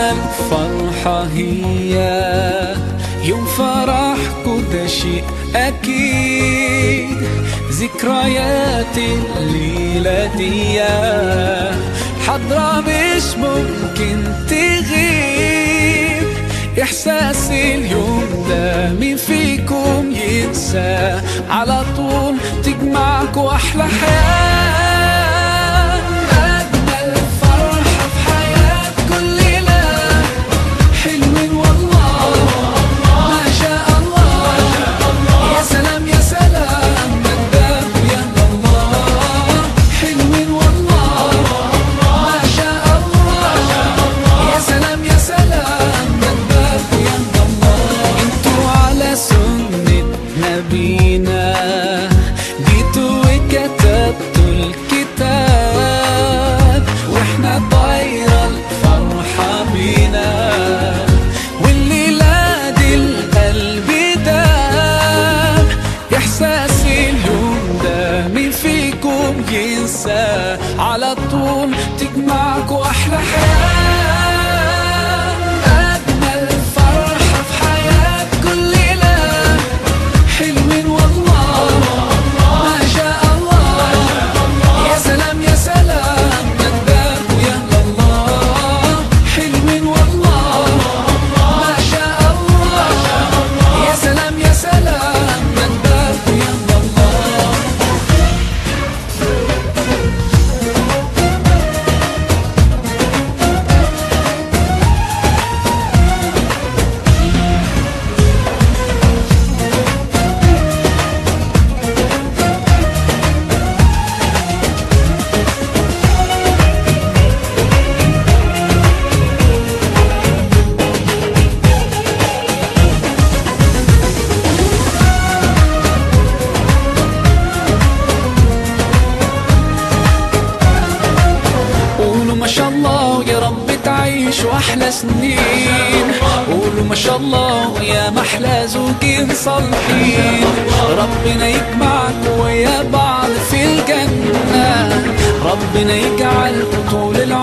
أجمل فرحة هي يوم فرحكوا ده شيء أكيد. ذكريات الليلة دي حضرة مش ممكن تغيب. إحساس اليوم ده مين فيكم ينسى. على طول تجمعكوا أحلى حياة. نبينا جيتوا وكتبتوا الكتاب وإحنا طايرة الفرحة بينا. والليلة دي القلب داب إحساس اليوم ده مين فيكم ينسى. على طول تجمعكوا أحلى حياة تعيشوا أحلى سنين. قولوا ما شاء الله يا محلى زوجين صالحين. ربنا يجمعكم ويا بعض في الجنة. ربنا يجعلكم طول العمر